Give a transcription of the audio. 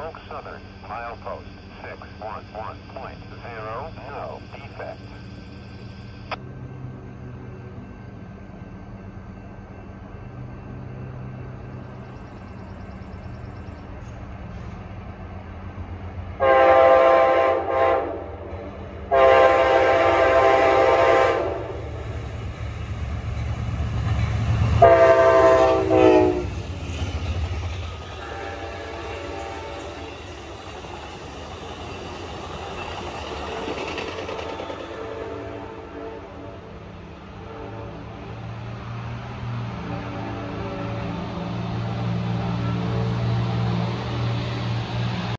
Norfolk Southern, milepost 611.0.